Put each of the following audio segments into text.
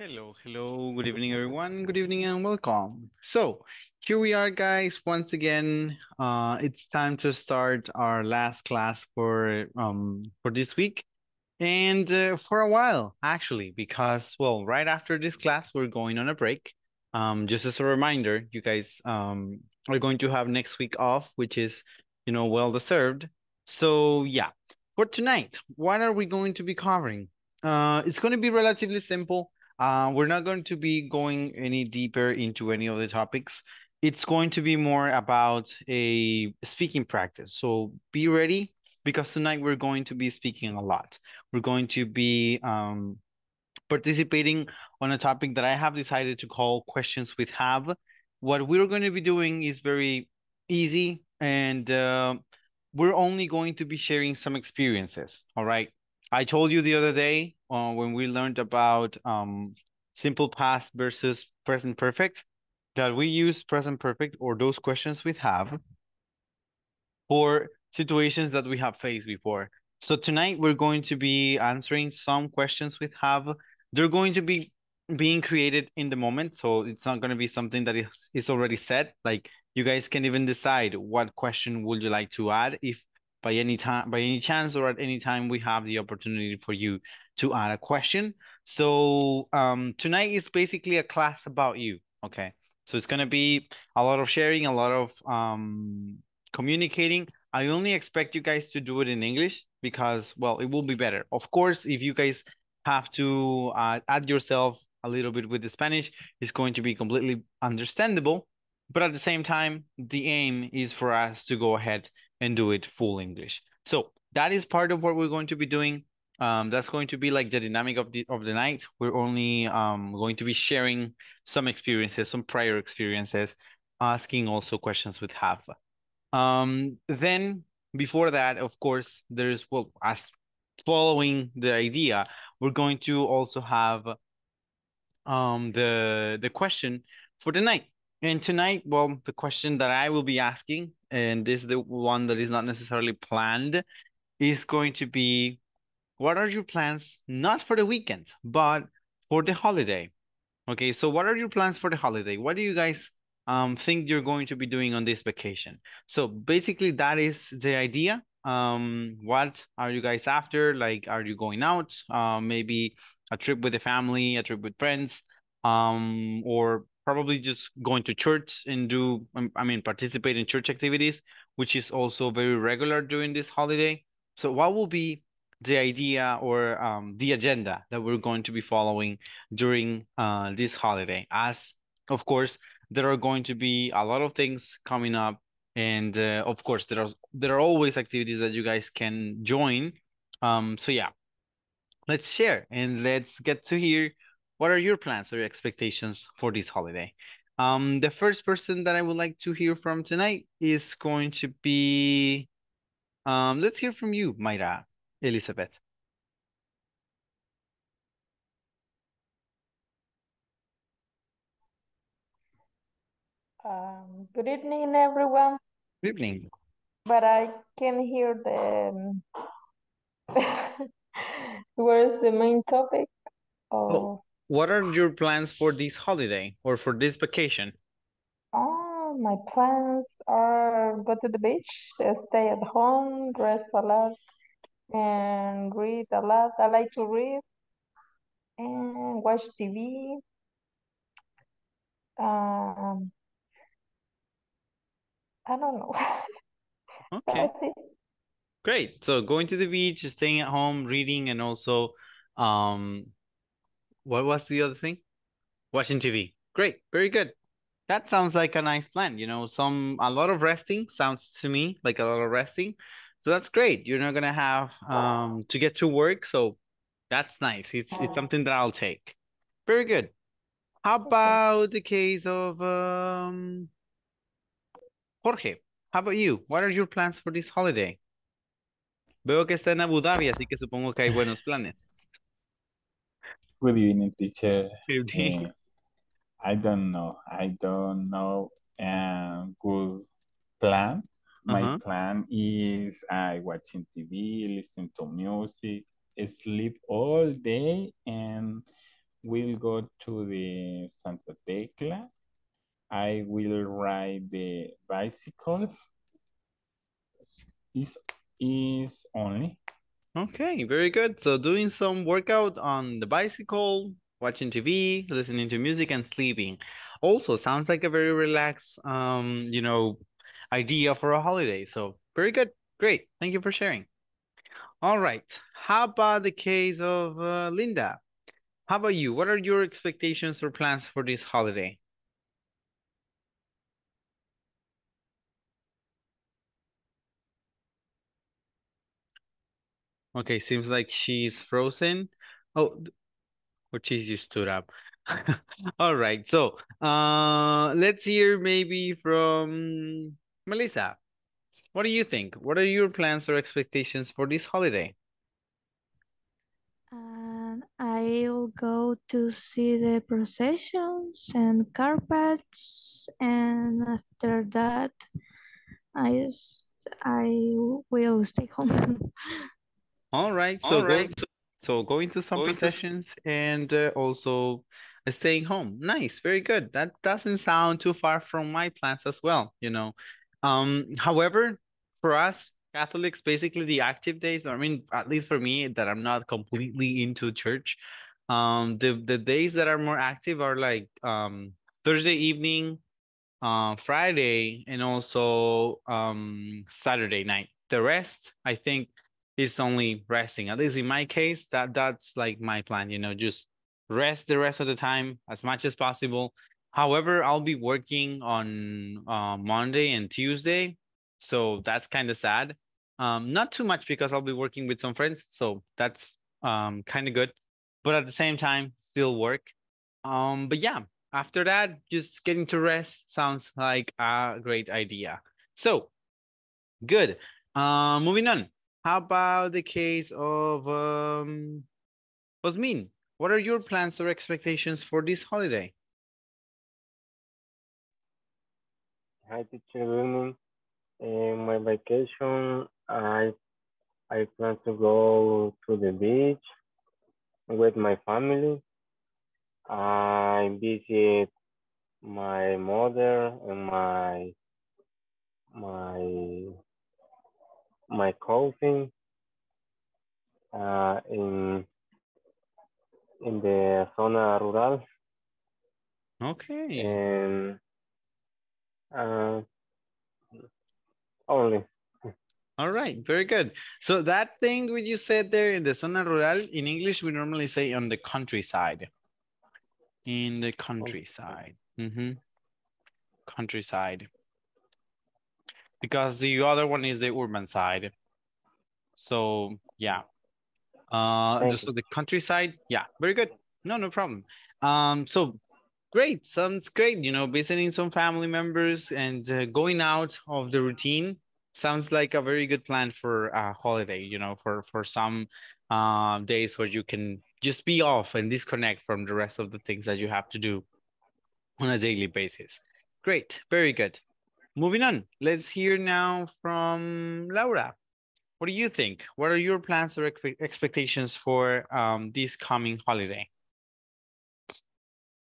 Hello, hello, good evening, everyone. Good evening and welcome. So here we are, guys. Once again, uh, it's time to start our last class for um for this week, and uh, for a while actually, because well, right after this class, we're going on a break. Um, just as a reminder, you guys um are going to have next week off, which is you know well deserved. So yeah, for tonight, what are we going to be covering? Uh, it's going to be relatively simple uh, we're not going to be going any deeper into any of the topics. It's going to be more about a speaking practice. So be ready because tonight we're going to be speaking a lot. We're going to be um, participating on a topic that I have decided to call questions with have. What we're going to be doing is very easy and uh, we're only going to be sharing some experiences. All right. I told you the other day uh, when we learned about um, simple past versus present perfect that we use present perfect or those questions we have for situations that we have faced before. So tonight we're going to be answering some questions we have. They're going to be being created in the moment. So it's not going to be something that is, is already set. Like you guys can even decide what question would you like to add if by any time, by any chance or at any time, we have the opportunity for you to add a question. So um, tonight is basically a class about you. Okay. So it's going to be a lot of sharing, a lot of um, communicating. I only expect you guys to do it in English because, well, it will be better. Of course, if you guys have to uh, add yourself a little bit with the Spanish, it's going to be completely understandable. But at the same time, the aim is for us to go ahead and do it full English. So that is part of what we're going to be doing. Um, that's going to be like the dynamic of the of the night. We're only um going to be sharing some experiences, some prior experiences, asking also questions with have. Um, then before that, of course, there's well as following the idea, we're going to also have um the the question for the night. And tonight, well, the question that I will be asking, and this is the one that is not necessarily planned, is going to be what are your plans, not for the weekend, but for the holiday? Okay, so what are your plans for the holiday? What do you guys um, think you're going to be doing on this vacation? So basically, that is the idea. Um, what are you guys after? Like, are you going out? Uh, maybe a trip with the family, a trip with friends, um, or probably just going to church and do, um, I mean, participate in church activities, which is also very regular during this holiday. So what will be the idea or um, the agenda that we're going to be following during uh, this holiday? As, of course, there are going to be a lot of things coming up. And uh, of course, there are there are always activities that you guys can join. Um, so yeah, let's share and let's get to hear what are your plans or your expectations for this holiday? Um, the first person that I would like to hear from tonight is going to be, um, let's hear from you, Mayra Elizabeth. Um, good evening, everyone. Good evening. But I can hear the. Where's the main topic? Oh, what are your plans for this holiday or for this vacation? Oh, my plans are go to the beach, stay at home, rest a lot, and read a lot. I like to read and watch TV. Um, I don't know. Okay. Great. So going to the beach, staying at home, reading, and also, um, what was the other thing? Watching TV. Great. Very good. That sounds like a nice plan. You know, some a lot of resting sounds to me like a lot of resting. So that's great. You're not gonna have um to get to work, so that's nice. It's it's something that I'll take. Very good. How about the case of um Jorge? How about you? What are your plans for this holiday? Veo que está en Abu Dhabi, así que supongo que hay buenos planes. Good evening, teacher. Good evening. Eh, I don't know. I don't know a good plan. My Uh-huh. plan is I watching TV, listen to music, sleep all day, and we will go to the Santa Tecla. I will ride the bicycle. Is is only. Okay, very good. So doing some workout on the bicycle, watching TV, listening to music, and sleeping. Also, sounds like a very relaxed, um, you know, idea for a holiday. So very good. Great. Thank you for sharing. All right. How about the case of uh, Linda? How about you? What are your expectations or plans for this holiday? Okay, seems like she's frozen. Oh, or she's just stood up. All right, so uh, let's hear maybe from Melissa. What do you think? What are your plans or expectations for this holiday? And I'll go to see the processions and carpets, and after that, I I will stay home. All right, so All go, so going to some Going to processions and uh, also uh, staying home. Nice, very good. That doesn't sound too far from my plans as well, you know. Um, however, for us Catholics, basically the active days, I mean, at least for me, that I'm not completely into church, um, the the days that are more active are like um Thursday evening, uh, Friday, and also um Saturday night. The rest, I think, is only resting. At least in my case, that that's like my plan. You know, just rest the rest of the time as much as possible. However, I'll be working on uh, Monday and Tuesday, so that's kind of sad. Um, not too much because I'll be working with some friends, so that's um kind of good. But at the same time, still work. Um, but yeah, after that, just getting to rest sounds like a great idea. So good. Uh, moving on. How about the case of um Osmin? What are your plans or expectations for this holiday? Hi, teacher. Good evening. In my vacation, I I plan to go to the beach with my family. I visit my mother and my my my cousin uh, in in the zona rural Okay. and uh, only All right, very good. So that thing which you said there in the zona rural, in English, we normally say on the countryside. In the countryside. Mm-hmm. Countryside. Because the other one is the urban side. So yeah. Uh, Thank just the countryside. Yeah, very good. No, no problem. Um, so great. Sounds great. You know, visiting some family members and uh, going out of the routine sounds like a very good plan for a holiday. You know, for for some uh, days where you can just be off and disconnect from the rest of the things that you have to do on a daily basis. Great. Very good. Moving on. Let's hear now from Laura. What do you think? What are your plans or expectations for um, this coming holiday?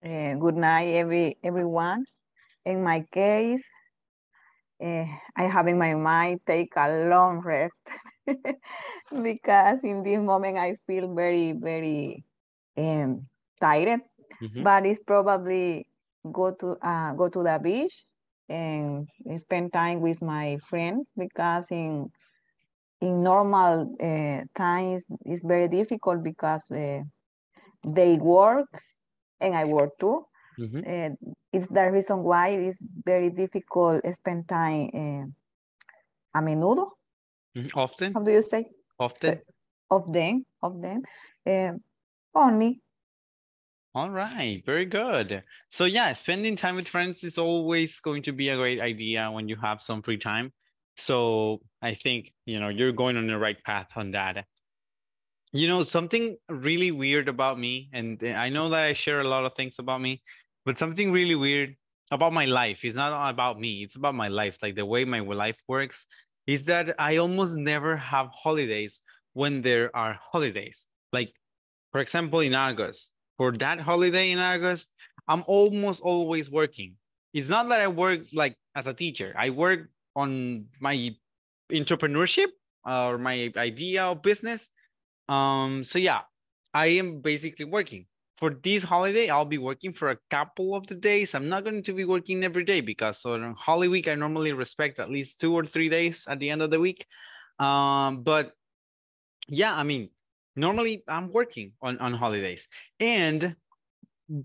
Uh, good night, every everyone. In my case, uh, I have in my mind take a long rest because in this moment I feel very very um, tired. Mhm. But it's probably go to uh, go to the beach and spend time with my friend because in in normal uh, times it's very difficult because uh, they work and I work too. Mhm. Uh, it's the reason why it's very difficult spend time uh, a menudo. Mhm. Often? How do you say? Often? Of them, of them. Uh, only. All right, very good. So yeah, spending time with friends is always going to be a great idea when you have some free time. So I think, you know, you're going on the right path on that. You know, something really weird about me, and I know that I share a lot of things about me, but something really weird about my life is not about me, it's about my life, like the way my life works, is that I almost never have holidays when there are holidays. Like, for example, in August, for that holiday in August, I'm almost always working. It's not that I work like as a teacher. I work on my entrepreneurship or my idea of business. Um, so yeah, I am basically working. For this holiday, I'll be working for a couple of the days. I'm not going to be working every day because on Holy Week, I normally respect at least two or three days at the end of the week. Um, but yeah, I mean, normally I'm working on, on holidays. And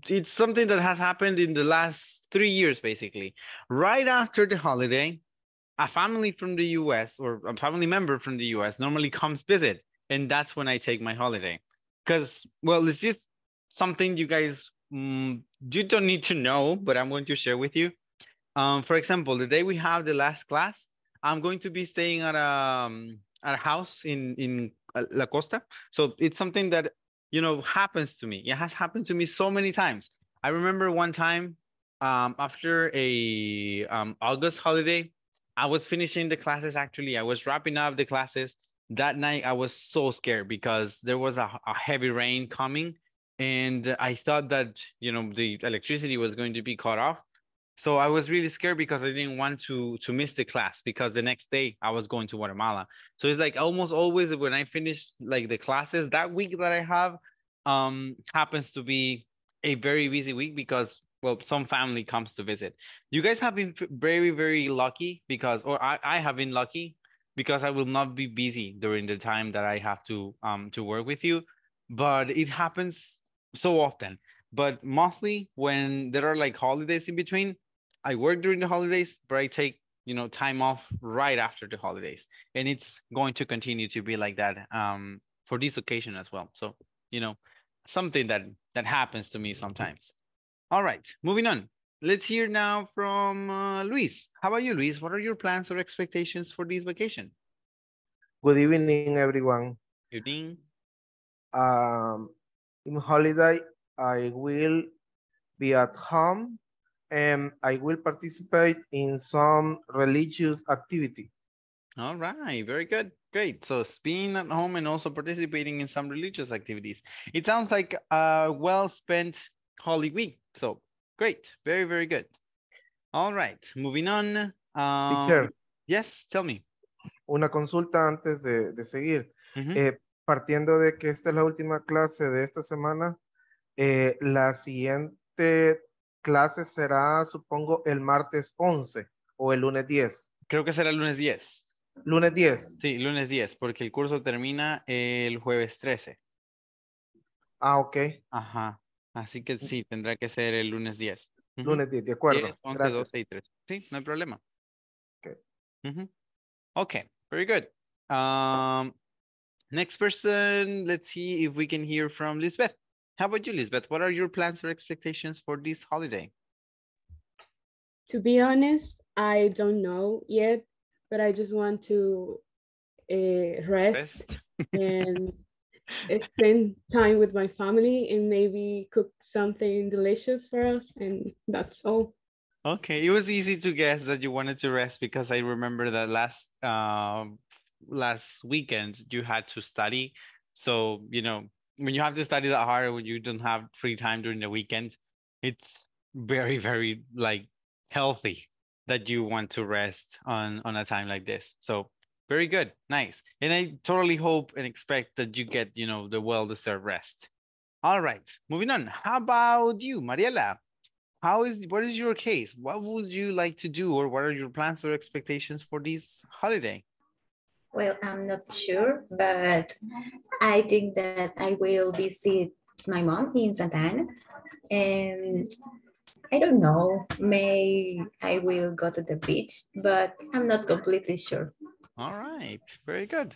it's something that has happened in the last three years, basically. Right after the holiday, a family from the US or a family member from the US normally comes visit. And that's when I take my holiday. Because, well, it's just something you guys, mm, you don't need to know, but I'm going to share with you. Um, for example, the day we have the last class, I'm going to be staying at a, um, at a house in, in La Costa. So it's something that, you know, happens to me. It has happened to me so many times. I remember one time um, after a um, August holiday, I was finishing the classes actually. I was wrapping up the classes. That night, I was so scared because there was a, a heavy rain coming. And I thought that, you know, the electricity was going to be cut off. So I was really scared because I didn't want to to miss the class because the next day I was going to Guatemala. So it's like almost always when I finish like the classes that week that I have um happens to be a very busy week because well some family comes to visit. You guys have been very very lucky because or I I have been lucky because I will not be busy during the time that I have to um to work with you, but it happens so often. But mostly when there are like holidays in between, I work during the holidays, but I take you know time off right after the holidays, and it's going to continue to be like that um, for this occasion as well. So you know something that that happens to me sometimes. All right, moving on. Let's hear now from uh, Luis. How about you, Luis? What are your plans or expectations for this vacation? Good evening, everyone. Good Evening. Um, in holiday, I will be at home and I will participate in some religious activity. All right, very good. Great. So being at home and also participating in some religious activities. It sounds like a well-spent Holy Week. So great. Very, very good. All right, moving on. Um, Teacher, yes, tell me. una consulta antes de, de seguir. Mhm. Eh, partiendo de que esta es la última clase de esta semana, eh, la siguiente clase será, supongo, el martes 11 o el lunes 10. Creo que será el lunes 10. Lunes 10. Sí, lunes 10, porque el curso termina el jueves 13. Ah, ok. Ajá. Así que sí, tendrá que ser el lunes 10. Ujú. Lunes 10, de acuerdo. 10, 11, Gracias. 12 y 13. Sí, no hay problema. Ok. Ujú. Okay, very good. Um, next person, let's see if we can hear from Lisbeth. How about you, Lisbeth? What are your plans or expectations for this holiday? To be honest, I don't know yet, but I just want to uh, rest, Rest? and spend time with my family and maybe cook something delicious for us. And that's all. Okay, it was easy to guess that you wanted to rest because I remember that last um last weekend you had to study. So, you know, when you have to study that hard when you don't have free time during the weekend, it's very, very like healthy that you want to rest on on a time like this. So very good, nice. And I totally hope and expect that you get, you know, the well-deserved rest. All right, moving on. How about you, Mariela? How is what is your case? What would you like to do, or what are your plans or expectations for this holiday? Well, I'm not sure, but I think that I will visit my mom in Santa Ana. And I don't know, may I will go to the beach, but I'm not completely sure. All right, very good.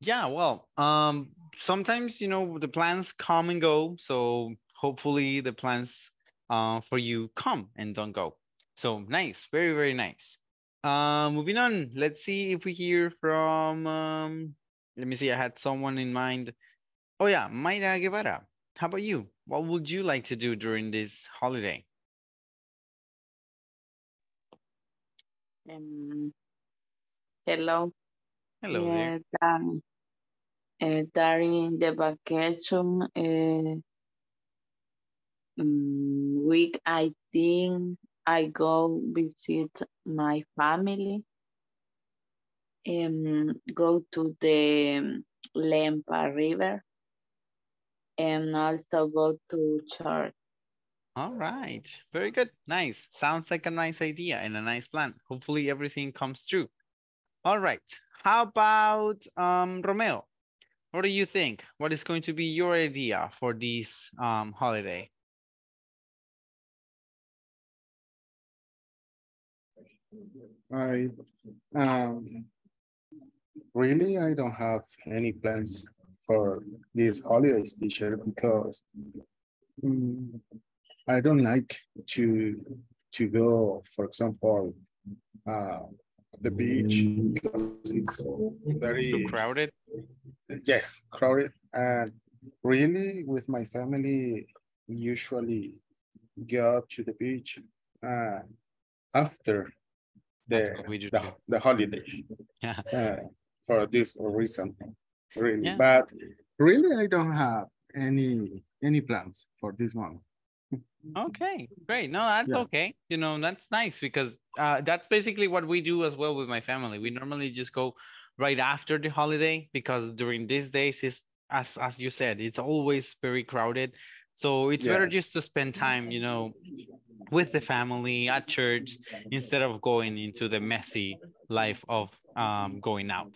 Yeah, well, um, sometimes you know the plans come and go, so hopefully the plans uh for you come and don't go. So nice, very very nice. Uh, moving on, let's see if we hear from. Um, let me see. I had someone in mind. Oh yeah, Mayra Guevara. How about you? What would you like to do during this holiday? Um, hello. Hello there. Um, uh, during the vacation, uh, mm, week, I think I go visit my family and go to the Lempa River and also go to church. All right. Very good. Nice. Sounds like a nice idea and a nice plan. Hopefully everything comes true. All right. How about um, Romeo? What do you think? What is going to be your idea for this um, holiday? I um really I don't have any plans for this holidays teacher because mm, I don't like to to go, for example, uh, the beach because it's very Too crowded? yes crowded and really with my family we usually go up to the beach uh, after the we the, the holiday Yeah. uh, for this reason really Yeah. but really i don't have any any plans for this month Okay, great. No, that's Yeah. okay. You know, that's nice because uh, that's basically what we do as well with my family. We normally just go right after the holiday because during these days is as as you said, it's always very crowded. So it's better just to spend time, you know, with the family at church instead of going into the messy life of um going out.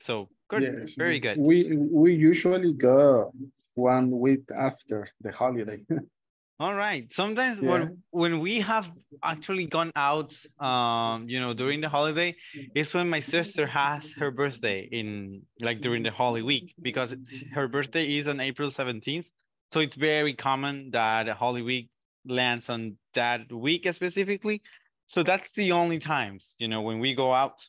So good, yes very good. we we usually go one week after the holiday All right. Sometimes Yeah. when when we have actually gone out, um, you know, during the holiday, is when my sister has her birthday in like during the Holy Week because her birthday is on April 17th. So it's very common that Holy Week lands on that week specifically. So that's the only times, you know, when we go out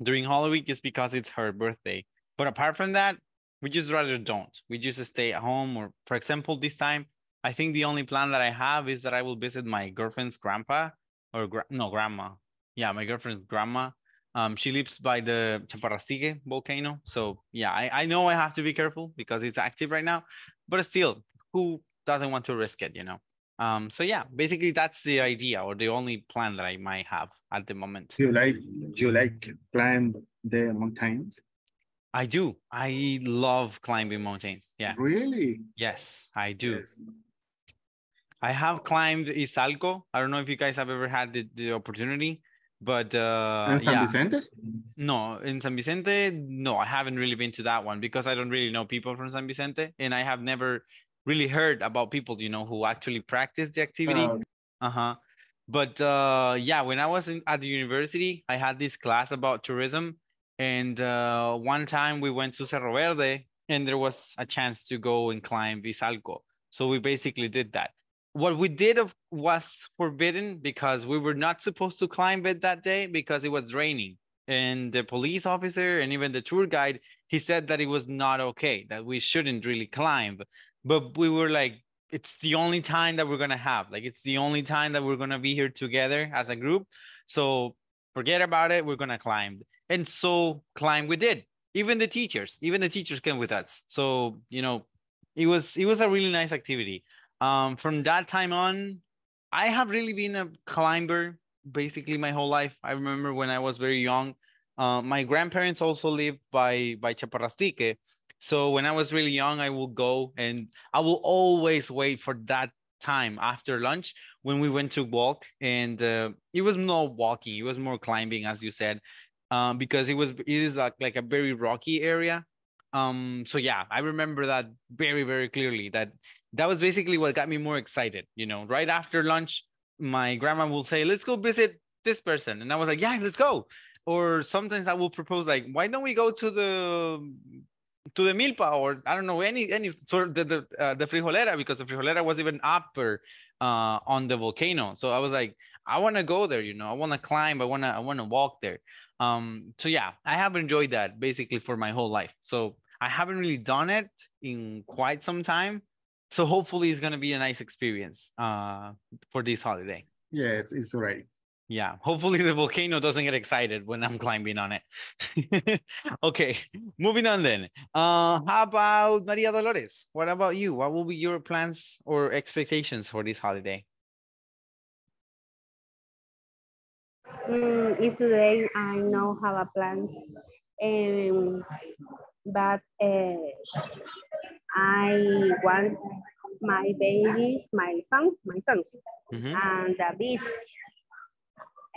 during Holy Week is because it's her birthday. But apart from that, we just rather don't. We just stay at home or for example, this time I think the only plan that I have is that I will visit my girlfriend's grandpa or gra- no grandma. Yeah, my girlfriend's grandma. Um, she lives by the Chaparrastique volcano. So yeah, I, I know I have to be careful because it's active right now, but still, who doesn't want to risk it, you know? Um, so yeah, basically that's the idea or the only plan that I might have at the moment. do you like do you like climb the mountains I do. I love climbing mountains. Yeah. really Yes, I do. Yes. I have climbed Izalco. I don't know if you guys have ever had the, the opportunity, but uh, and San yeah. Vicente No, in San Vicente, no, I haven't really been to that one because I don't really know people from San Vicente, and I have never really heard about people, you know, who actually practice the activity. Oh. Uh-huh. But uh, yeah, when I was in, at the university, I had this class about tourism, and uh, one time we went to Cerro Verde, and there was a chance to go and climb Izalco. So we basically did that. What we did of, was forbidden because we were not supposed to climb it that day because it was raining. And the police officer and even the tour guide he said that it was not okay that we shouldn't really climb. But we were like it's the only time that we're gonna have like it's the only time that we're gonna be here together as a group. So forget about it we're gonna climb. And so climb we did. Even the teachers even the teachers came with us. So you know it was it was a really nice activity um from that time on i have really been a climber basically my whole life. I remember when i was very young uh, my grandparents also lived by by chaparrastique. So when i was really young i will go and i will always wait for that time after lunch when we went to walk. And uh, it was not walking it was more climbing as you said um, because it was it is like, like a very rocky area um so yeah i remember that very very clearly that that was basically what got me more excited you know? Right after lunch my grandma will say let's go visit this person. And i was like yeah let's go. Or sometimes i will propose like why don't we go to the to the milpa or i don't know any any sort of the the, uh, the frijolera because the frijolera was even upper uh on the volcano. So i was like i want to go there you know? I want to climb. I want to i want to walk there. Um so yeah i have enjoyed that basically for my whole life. So i haven't really done it in quite some time so hopefully it's going to be a nice experience uh for this holiday yeah it's, it's right yeah hopefully the volcano doesn't get excited when i'm climbing on it okay Moving on then. Uh, how about Maria Dolores? What about you? What will be your plans or expectations for this holiday? Mm, is today I know have a plan, um, but uh, I want my babies, my sons, my sons, Mhm. and the beach,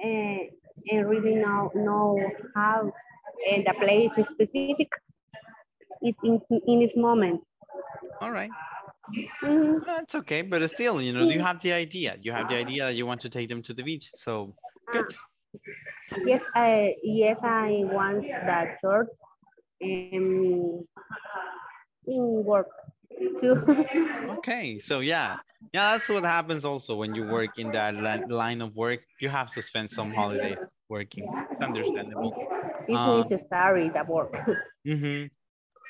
and, and really know know how and the place is specific. It's in, in its moment. All right. Mhm. That's okay, but still, you know, you have the idea. You have the idea that you want to take them to the beach. So good. Yes, I yes I want that short um, in work too. Okay, so yeah, yeah, that's what happens also when you work in that li- line of work. You have to spend some holidays working. It's understandable. it's Um, necessary that work. Mm-hmm.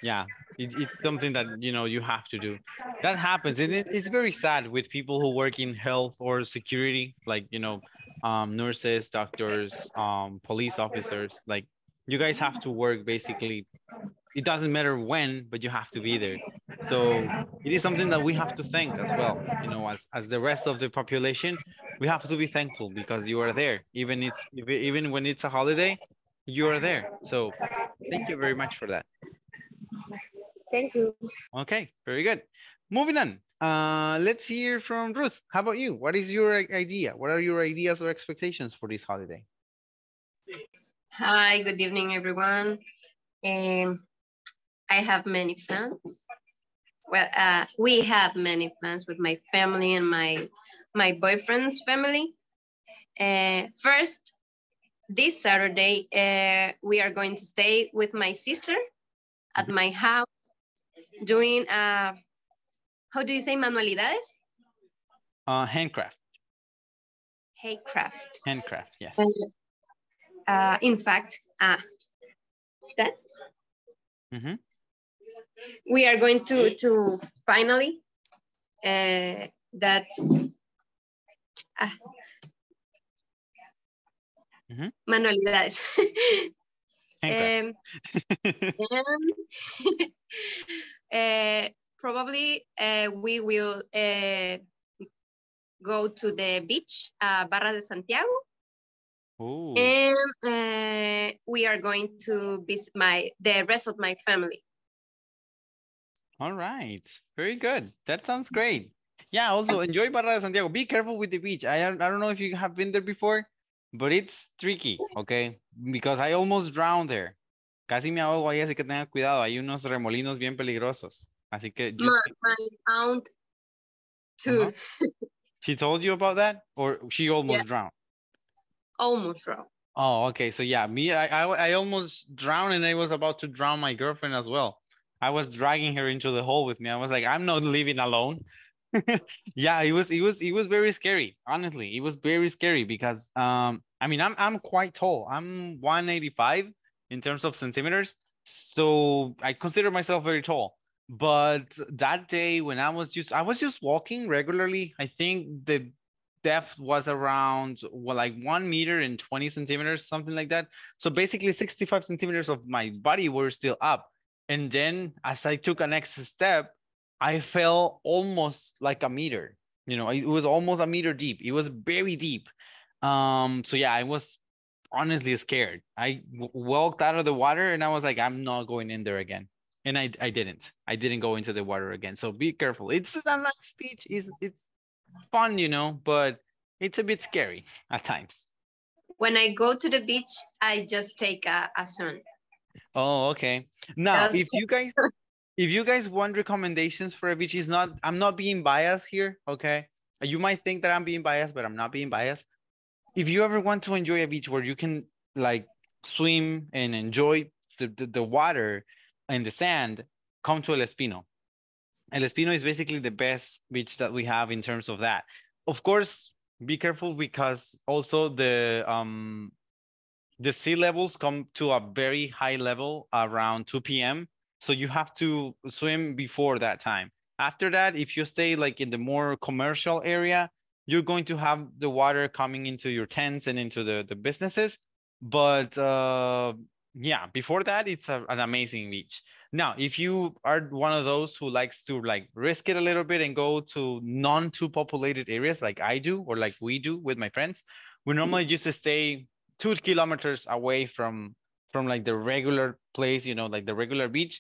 Yeah, it, it's something that you know you have to do. That happens, and it, it's very sad with people who work in health or security, like you know, um, nurses, doctors, um, police officers. Like you guys have to work basically. It doesn't matter when, but you have to be there. So it is something that we have to thank as well. You know, as as the rest of the population, we have to be thankful because you are there. Even it's even when it's a holiday, you are there. So thank you very much for that. Thank you. Okay, very good. Moving on. Uh, let's hear from Ruth. How about you? What is your idea? What are your ideas or expectations for this holiday? Hi, good evening, everyone. Um, I have many plans. Well, uh, we have many plans with my family and my my boyfriend's family. Uh, first, this Saturday, uh, we are going to stay with my sister at my house, doing uh, how do you say manualidades? Uh, handcraft. Handcraft. Handcraft, yes. Uh, in fact, uh, that Mhm. we are going to to finally uh, that ah, Mhm. manualidades. Um, and, uh, probably uh, we will uh, go to the beach, uh, Barra de Santiago, Ooh, and uh, we are going to visit my the rest of my family. all right. Very good. That sounds great. Yeah, also enjoy Barra de Santiago. Be careful with the beach. I, don't- I don't know if you have been there before, but it's tricky, okay? Because I almost drowned there. Casi me ahogo ahí, así que tenga cuidado. Hay unos remolinos bien peligrosos. Así que just My, my aunt too, She told you about that, or she almost drowned? Almost drowned. Oh, okay. So yeah, me, I, I, I almost drowned, and I was about to drown my girlfriend as well. I was dragging her into the hole with me. I was like, I'm not leaving alone. yeah, it was, it was, it was very scary. Honestly, it was very scary because, um, I mean, I'm, I'm quite tall. I'm 185 in terms of centimeters, so I consider myself very tall. But that day when I was just, I was just walking regularly. I think the depth was around well, like one meter and 20 centimeters, something like that. So basically 65 centimeters of my body were still up. And then as I took a next step, I fell almost like a meter. You know, it was almost a meter deep. It was very deep. Um, so yeah, I was honestly scared. I w- walked out of the water and I was like, I'm not going in there again. And I, I didn't. I didn't go into the water again. So be careful. It's a nice beach. It's, it's fun, you know, but it's a bit scary at times. When I go to the beach, I just take a, a sun. Oh, okay. Now, Just if you guys if you guys want recommendations for a beach, is not I'm not being biased here, okay? You might think that I'm being biased, but I'm not being biased. If you ever want to enjoy a beach where you can like swim and enjoy the, the, the water and the sand, come to El Espino. El Espino is basically the best beach that we have in terms of that. Of course, be careful because also the um the sea levels come to a very high level around 2 p.m. So you have to swim before that time. After that, if you stay like in the more commercial area, you're going to have the water coming into your tents and into the, the businesses. But uh, yeah, before that, it's a, an amazing beach. Now, if you are one of those who likes to like risk it a little bit and go to non too populated areas like I do or like we do with my friends, we mm-hmm. normally just stay two kilometers away from from like the regular place, you know, like the regular beach.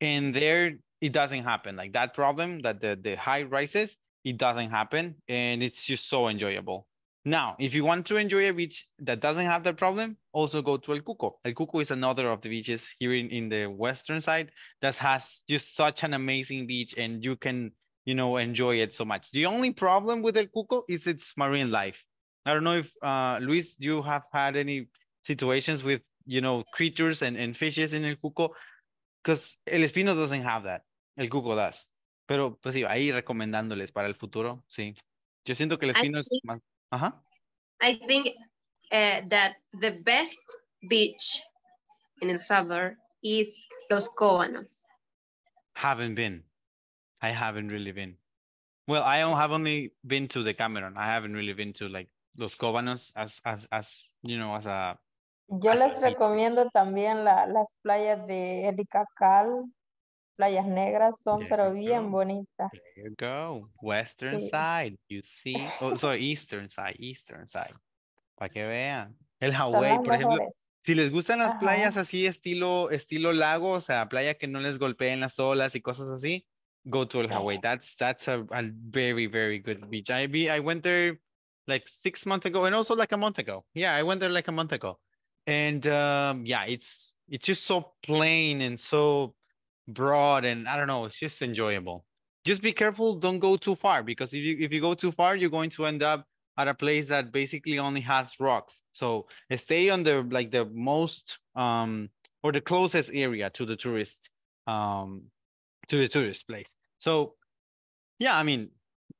And there it doesn't happen. Like that problem that the, the high rises, it doesn't happen. And it's just so enjoyable. Now, if you want to enjoy a beach that doesn't have that problem, also go to El Cuco. El Cuco is another of the beaches here in, in the western side that has just such an amazing beach and you can, you know, enjoy it so much. The only problem with El Cuco is its marine life. I don't know if, uh, Luis, you have had any situations with, you know, creatures and, and fishes in El Cuco, because El Espino doesn't have that. El Cuco does. Pero, pues sí, ahí recomendándoles para el futuro, sí. Yo siento que El Espino es think- más... Ajá. I think uh, that the best beach in El Salvador is Los Cóbanos. Haven't been. I haven't really been. Well, I don't have only been to the Cameron. I haven't really been to like Los Cóbanos as as as you know as a Yo Así les es. recomiendo también la- las playas de El Icacal, playas negras, son There pero bien go. bonitas. there you go. Western Sí. side, you see. Oh, sorry, eastern side, eastern side. Para que vean. El las por ejemplo, si les gustan las Ajá. playas así estilo estilo lago, o sea, playa que no les golpeen las olas y cosas así, go to El Hawái. That's that's a, a very very good beach. I be I went there like six months ago and also like a month ago. Yeah, I went there like a month ago. And um yeah, it's it's just so plain and so broad and I don't know, it's just enjoyable. Just be careful, don't go too far because if you if you go too far, you're going to end up at a place that basically only has rocks. So stay on the like the most um or the closest area to the tourist um to the tourist place. So yeah, I mean,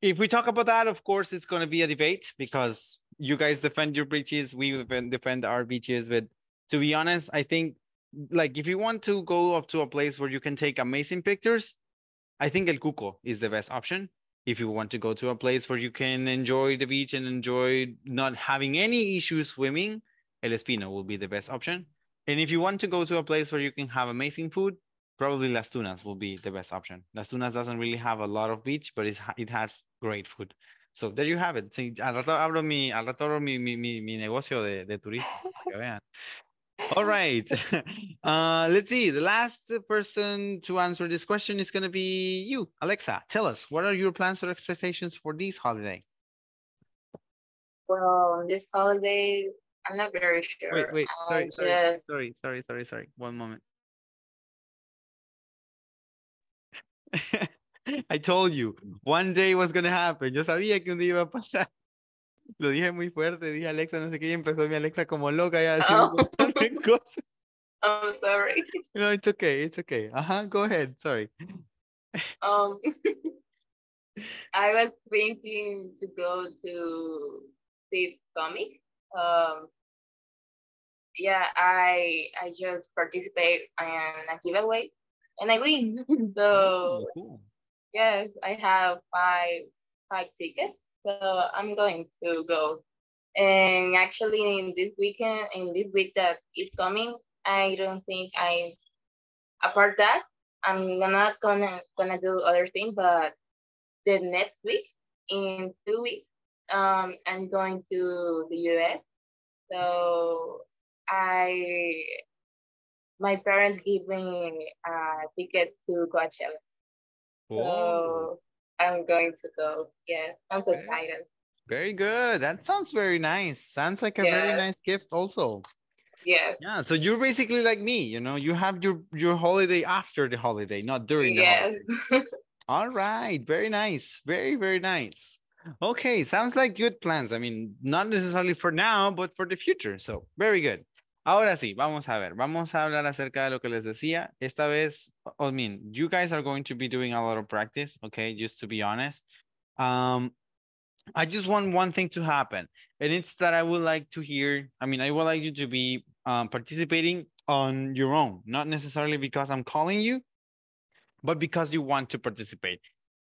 if we talk about that, of course, it's going to be a debate because you guys defend your beaches, we defend, defend our beaches. But to be honest, I think like if you want to go up to a place where you can take amazing pictures, I think El Cuco is the best option. If you want to go to a place where you can enjoy the beach and enjoy not having any issues swimming, El Espino will be the best option. And if you want to go to a place where you can have amazing food, probably Las Tunas will be the best option. Las Tunas doesn't really have a lot of beach, but it's, it has great food. So there you have it. Al rato abro mi, al rato abro mi, mi, mi, mi negocio de, de turista. All right. Uh, let's see. The last person to answer this question is going to be you, Alexa. Tell us, what are your plans or expectations for this holiday? Well, this holiday, I'm not very sure. Wait, wait, sorry, sorry, just- sorry, sorry, sorry, sorry. One moment. I told you, one day was gonna happen. Yo sabía que un día iba a pasar. Lo dije muy fuerte, dije Alexa, no sé qué, y empezó mi Alexa como loca ya un Oh. cosas. I'm sorry. No, it's okay, it's okay. Uh-huh, go ahead, sorry. Um, I was thinking to go to see comic. Um, yeah, I I just participate in a giveaway and I win. So Oh, cool. yes, I have five five tickets. So I'm going to go. And actually, in this weekend, in this week that is coming, I don't think I. Apart that, I'm not gonna gonna do other thing, but the next week, in two weeks, um, I'm going to the US. So I, my parents give me uh tickets to Coachella. Oh, So I'm going to go. Yes, I'm Okay. excited. very good. That sounds very nice. Sounds like a very nice gift also. Yes. Yeah, so you're basically like me, you know, you have your your holiday after the holiday, not during the holiday. Yes. All right, very nice. Very, very nice. Okay, sounds like good plans. I mean, not necessarily for now, but for the future. So, very good. Ahora sí, vamos a ver. Vamos a hablar acerca de lo que les decía. Esta vez, I mean, you guys are going to be doing a lot of practice, okay? Just to be honest. Um, I just want one thing to happen, and it's that I would like to hear, I mean, I would like you to be um, participating on your own, not necessarily because I'm calling you, but because you want to participate.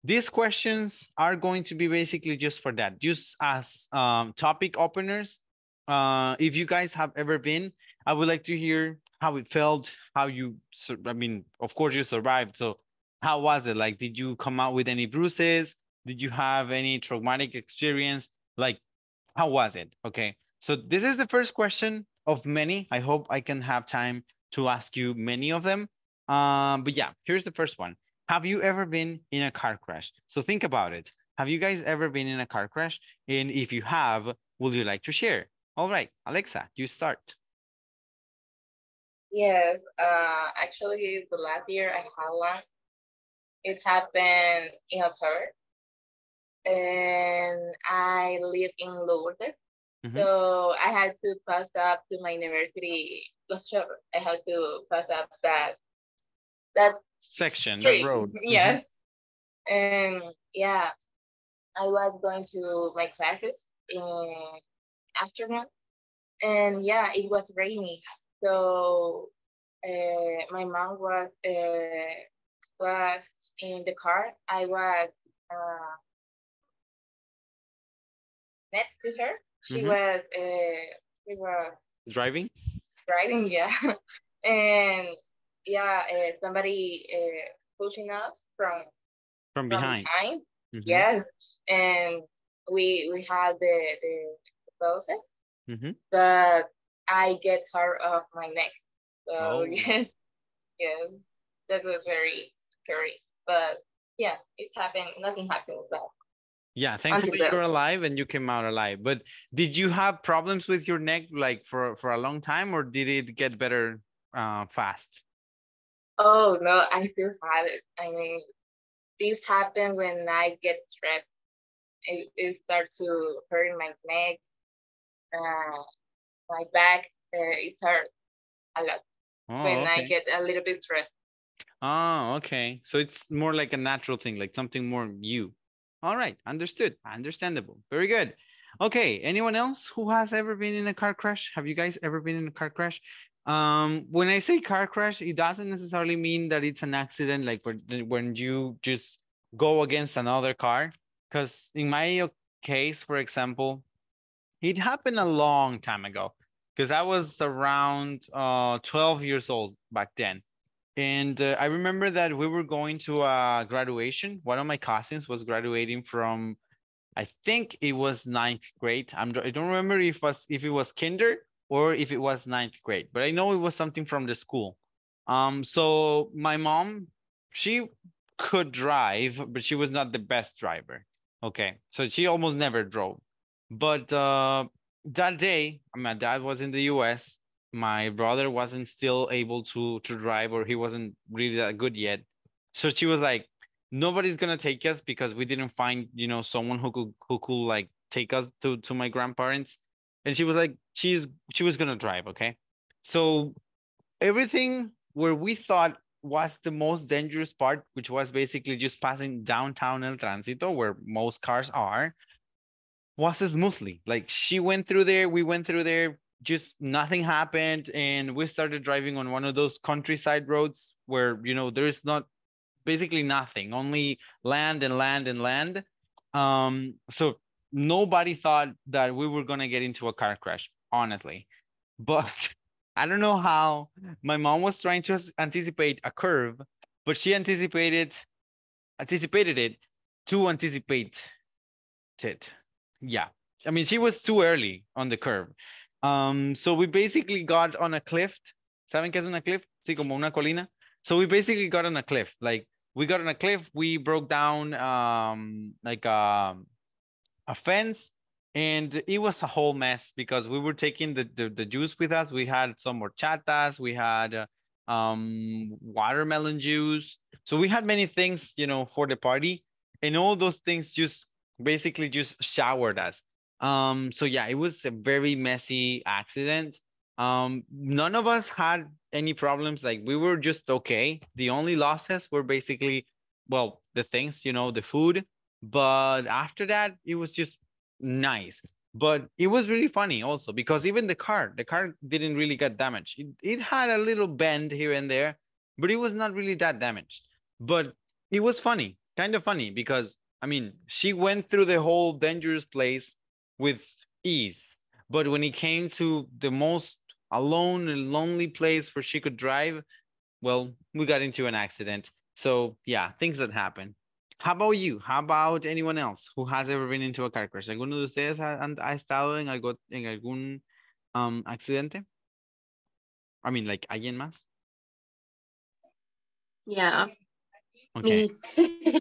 These questions are going to be basically just for that, just as um, topic openers. Uh, if you guys have ever been, I would like to hear how it felt, how you, I mean, of course you survived. So how was it? Like, did you come out with any bruises? Did you have any traumatic experience? Like, how was it? Okay. So this is the first question of many. I hope I can have time to ask you many of them. Um, but yeah, here's the first one. Have you ever been in a car crash? So think about it. Have you guys ever been in a car crash? And if you have, would you like to share? All right, Alexa, you start. Yes, uh, actually, the last year I had one. It happened in October, and I live in Lourdes. Mhm. So I had to pass up to my university. I had to pass up that that Section, the street. road. Mhm. Yes, and yeah, I was going to my classes in afternoon, and yeah, it was rainy. So uh, my mom was uh, was in the car. I was uh, next to her. She Mhm. was uh, she was Driving? driving, yeah, and yeah, uh, somebody uh, pushing us from From from behind. behind. Mhm. Yes, and we we had the the closet, Mhm. but I get part of my neck. So Oh. yes, yes, that was very scary. But yeah, it happened. Nothing happened with that. Yeah, thankfully you're alive and you came out alive. But did you have problems with your neck like for for a long time or did it get better uh fast? Oh no, I still have it. I mean, this happened when I get stressed. It, it starts to hurt my neck, uh, my back. Uh, it hurts a lot Oh, when I get a little bit stressed. Oh, okay. So it's more like a natural thing, like something more you. All right, understood. Understandable. Very good. Okay, anyone else who has ever been in a car crash? Have you guys ever been in a car crash? Um, when I say car crash, it doesn't necessarily mean that it's an accident, like when, when you just go against another car. Because in my case, for example, it happened a long time ago because I was around uh 12 years old back then. And uh, I remember that we were going to a graduation. One of my cousins was graduating from, I think it was ninth grade. I'm, I don't remember if it was if it was kinder or if it was ninth grade, but I know it was something from the school. Um, so my mom, she could drive, but she was not the best driver. Okay, so she almost never drove. But uh, that day, my dad was in the U.S my brother wasn't still able to to drive or he wasn't really that good yet. So she was like nobody's gonna take us because we didn't find you know someone who could who could like take us to to my grandparents. And she was like she's she was gonna drive okay? So everything where we thought was the most dangerous part which was basically just passing downtown el tránsito where most cars are was smoothly. Like she went through there we went through there just nothing happened and we started driving on one of those countryside roads where you know there is not basically nothing only land and land and land. Um so nobody thought that we were going to get into a car crash honestly. But i don't know how. My mom was trying to anticipate a curve but she anticipated anticipated it to anticipate it yeah i mean she was too early on the curve um, so we basically got on a cliff. ¿Saben qué es una cliff? Sí, como una colina. So we basically got on a cliff. Like we got on a cliff, we broke down um like um a fence and it was a whole mess because we were taking the, the, the juice with us. We had some horchatas, we had uh, um watermelon juice. So we had many things, you know, for the party. And all those things just basically just showered us. Um, so yeah, it was a very messy accident. Um, none of us had any problems. Like we were just okay. The only losses were basically, well, the things, you know, the food. But after that, it was just nice. But it was really funny also because even the car, the car didn't really get damaged. It, it had a little bend here and there, but it was not really that damaged. But it was funny, kind of funny because I mean, she went through the whole dangerous place with ease. But when it came to the most alone, and lonely place where she could drive. Well, we got into an accident. So yeah, things that happen. How about you? How about anyone else who has ever been into a car crash? ¿Alguno de ustedes ha, han- ha estado en, algo, en algún um, accidente? I mean, like, ¿alguien más? Yeah, Okay.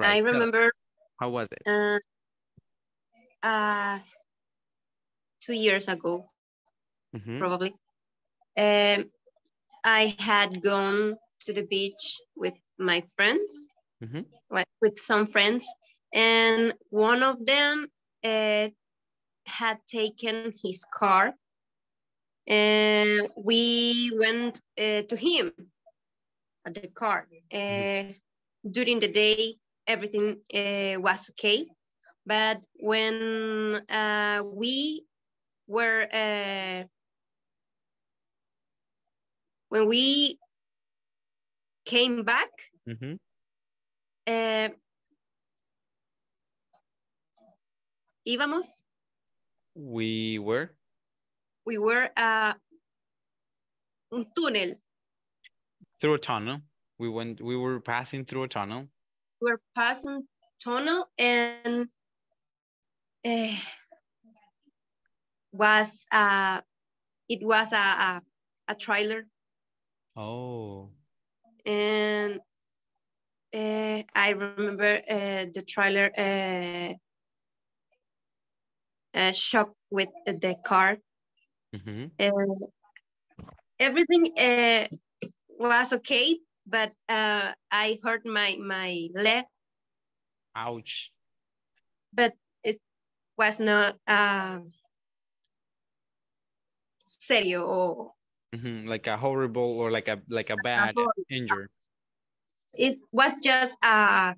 all I remember. How was it? uh, uh, two years ago, Mhm. probably. Um, I had gone to the beach with my friends, Mhm. with some friends, and one of them uh, had taken his car, and we went uh, to him at the car. Uh, during the day, everything uh, was okay, but when uh, we were uh, when we came back, Mhm. uh, íbamos, We were we were uh, un túnel. through a tunnel. We went. We were passing through a tunnel. We were passing tunnel and uh, was uh, it was a, a, a trailer Oh. and uh, I remember uh, the trailer uh, uh, shocked with the car. Mhm. Uh, everything uh, was okay, but uh, I hurt my my leg, Ouch. but it was not uh, serio or Mhm, Like a horrible or like a like a bad horrible. injury. it was just uh,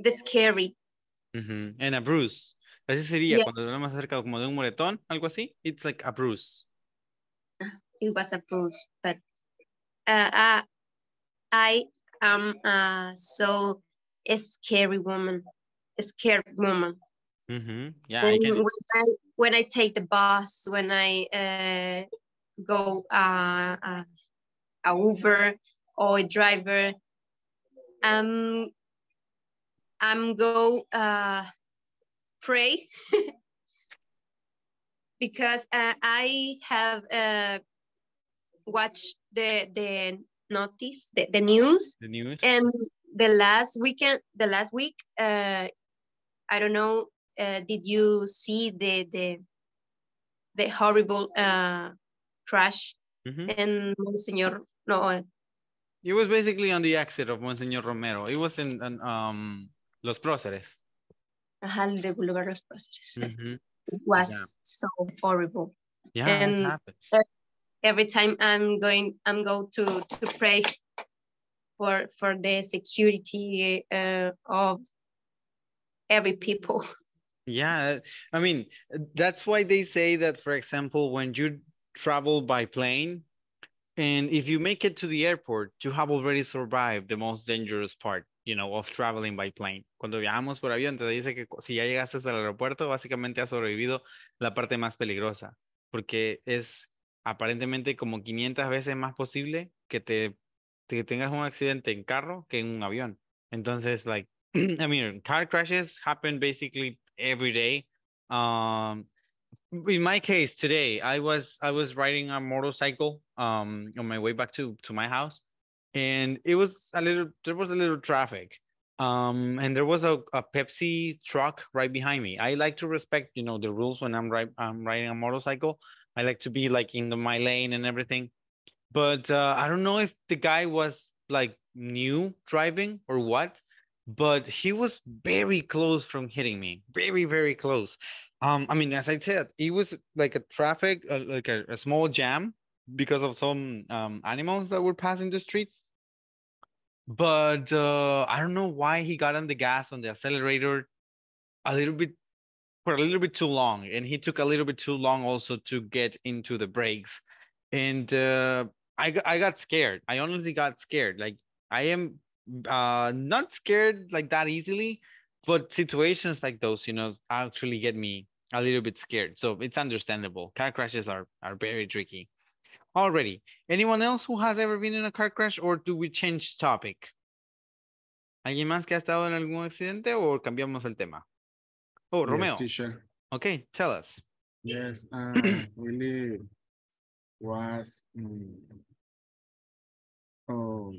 the scary. Ujú, And a bruise. Así sería Yeah. cuando hablamos acerca como de un moretón, algo así. It's like a bruise. it was a bruise, but uh, uh, I am uh, so a scary woman, a scared woman. Ujú, Yeah, I when I when I take the bus, when I uh, go uh, uh, a Uber or a driver, um, I'm go uh, pray because uh, I have uh, watched the the notice the, the news The news. and the last weekend the last week uh i don't know uh, did you see the the the horrible uh crash Mhm. in Monseñor no uh, It was basically on the exit of Monseñor Romero. It was in, in, um Los Próceres. ajá, el de Boulevard Los Próceres. Mhm. it was Yeah. so horrible Yeah, it And- happens. uh, every time i'm going i'm go to to pray for for the security uh, of every people Yeah, I mean, that's why they say that, for example, when you travel by plane, and if you make it to the airport, you have already survived the most dangerous part, you know, of traveling by plane. Cuando viajamos por avión, te dice que si ya llegaste el aeropuerto, básicamente has sobrevivido la parte más peligrosa, porque es aparentemente como 500 veces más posible que te que tengas un accidente en carro que en un avión. Entonces, like, I mean, car crashes happen basically every day. Um, in my case today, I was I was riding a motorcycle um on my way back to to my house, and it was a little there was a little traffic. Um, and there was a, a Pepsi truck right behind me. I like to respect, you know, the rules when I'm ri- I'm riding a motorcycle. I like to be like in the, my lane and everything but uh, I don't know if the guy was like new driving or what, but he was very close from hitting me, very very close. Um, I mean, as I said, it was like a traffic, uh, like a, a small jam because of some um animals that were passing the street. But uh, I don't know why he got on the gas on the accelerator a little bit for a little bit too long, and he took a little bit too long also to get into the brakes and uh, I got, I got scared. I honestly got scared. Like I am uh not scared like that easily, but situations like those, you know, actually get me a little bit scared. So it's understandable. Car crashes are, are very tricky. Already. Anyone else who has ever been in a car crash or do we change topic? ¿Alguien más que ha estado en algún accidente o cambiamos el tema? Oh, Romeo. Yes, teacher. Okay, tell us. Yes, uh, really was mm, oh,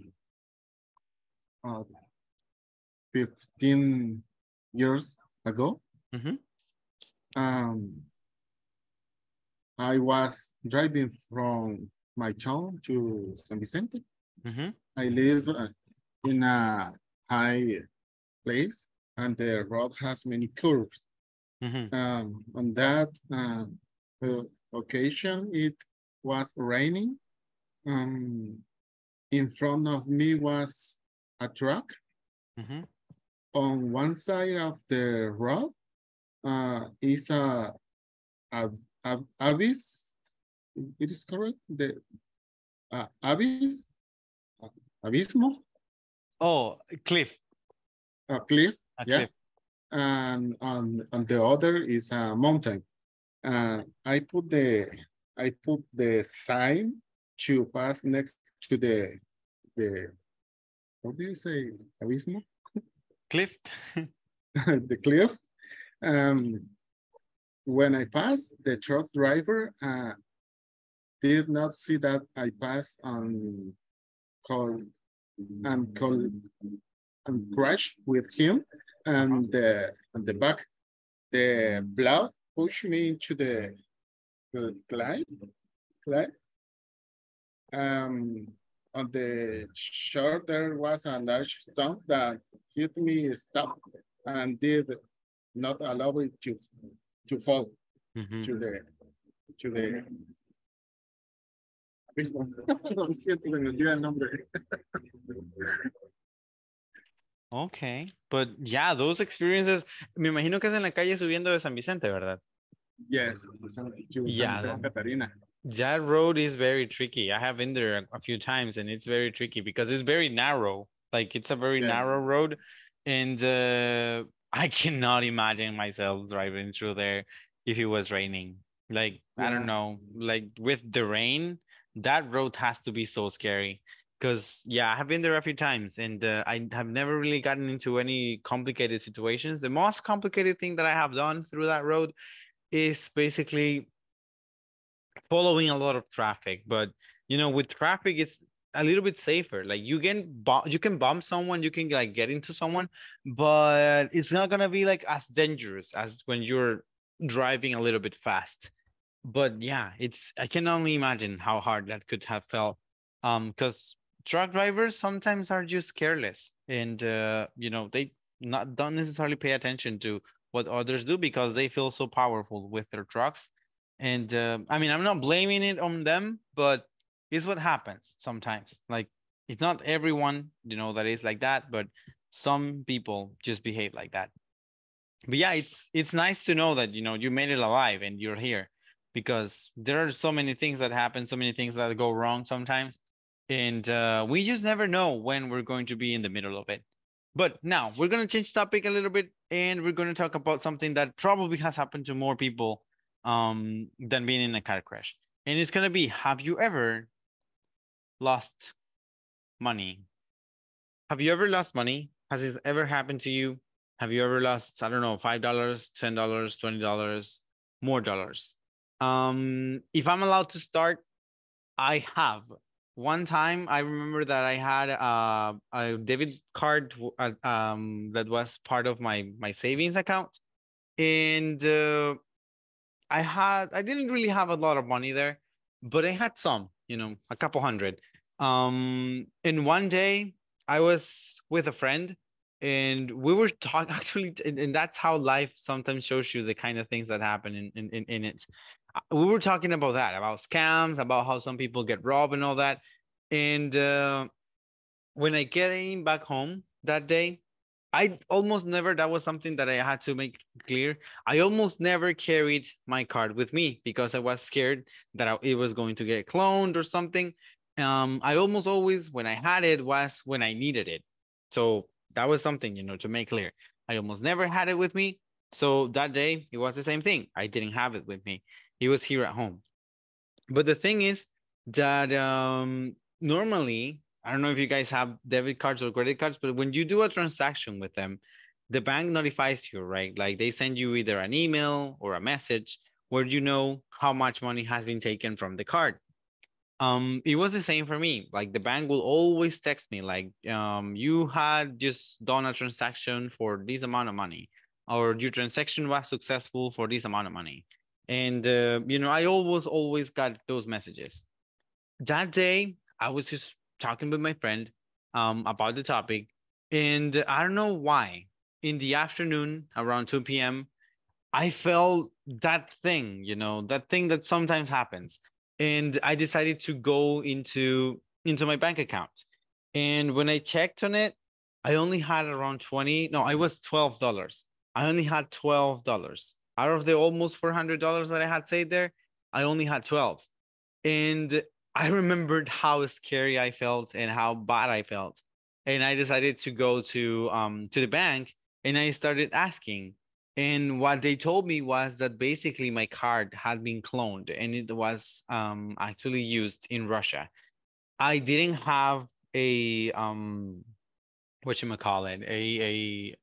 uh, 15 years ago. Mhm. Um, I was driving from my town to San Vicente. Mhm. I live uh, in a high place and the road has many curves. Mhm. Um, on that uh, occasion, it was raining. Um, in front of me was a truck. Mhm. On one side of the road uh, is a, a, a abyss. It is correct. The uh, abyss, abismo, Oh, Cliff. a cliff. A yeah. cliff. And on on the other is a mountain. Uh, I put the I put the sign to pass next to the the what do you say abismo Cliff. the cliff. Um, when I passed, the truck driver uh, did not see that I passed on call and call and crash with him and the and the back the blood pushed me into the the glide glide um on the shore there was a large stone that hit me stop and did not allow me to to fall Mhm. to the to the Lo siento, me olvidó el nombre. Okay, but yeah, those experiences, me imagino que es en la calle subiendo de San Vicente, ¿verdad? Yes, San- Yeah, Catarina. That road is very tricky. I have been there a, a few times and it's very tricky because it's very narrow. Like it's a very Yes. narrow road and uh I cannot imagine myself driving through there if it was raining. Like I don't know, like with the rain, that road has to be so scary. Because yeah, I have been there a few times and uh, I have never really gotten into any complicated situations. The most complicated thing that I have done through that road is basically following a lot of traffic but you know with traffic it's a little bit safer like you can bump you can bump someone you can like get into someone but it's not gonna be like as dangerous as when you're driving a little bit fast but yeah it's i can only imagine how hard that could have felt um because truck drivers sometimes are just careless and uh you know they not don't necessarily pay attention to what others do because they feel so powerful with their trucks and uh, I mean, I'm not blaming it on them, but it's what happens sometimes. Like it's not everyone, you know, that is like that, but some people just behave like that. But yeah, it's it's nice to know that you know you made it alive and you're here because there are so many things that happen, so many things that go wrong sometimes, and uh, we just never know when we're going to be in the middle of it. But now we're going to change topic a little bit and we're going to talk about something that probably has happened to more people um, than being in a car crash. And it's going to be Have you ever lost money? Have you ever lost money? Has it ever happened to you? Have you ever lost, I don't know, $5, $10, $20, more dollars? Um, if I'm allowed to start, I have. One time I remember that I had uh, a debit card uh, um, that was part of my my savings account, and uh, I had I didn't really have a lot of money there, but I had some, you know, a couple hundred. Um, and one day I was with a friend, and we were talking actually, and, and that's how life sometimes shows you the kind of things that happen in in in, in it we were talking about that about scams about how some people get robbed and all that. And uh, when i came back home that day i almost never that was something that i had to make clear. I almost never carried my card with me because i was scared that it was going to get cloned or something. Um i almost always when i had it was when i needed it. So that was something you know to make clear. I almost never had it with me. So that day, it was the same thing. I didn't have it with me. It was here at home. But the thing is that um, normally, I don't know if you guys have debit cards or credit cards, but when you do a transaction with them, the bank notifies you, right? Like they send you either an email or a message where you know how much money has been taken from the card. Um, it was the same for me. Like the bank will always text me, like, um, you had just done a transaction for this amount of money, or your transaction was successful for this amount of money. And uh, you know, I always always got those messages. That day, I was just talking with my friend um about the topic, and I don't know why. In the afternoon, around 2 p.m., I felt that thing, you know, that thing that sometimes happens. And I decided to go into into my bank account. And when I checked on it, I only had around 20, no, I was $12. I only had $12. Out of the almost $400 that I had saved there, I only had 12. And I remembered how scary I felt and how bad I felt. And I decided to go to um to the bank and I started asking. And what they told me was that basically my card had been cloned and it was um, actually used in Russia. I didn't have a um, what you call it, a a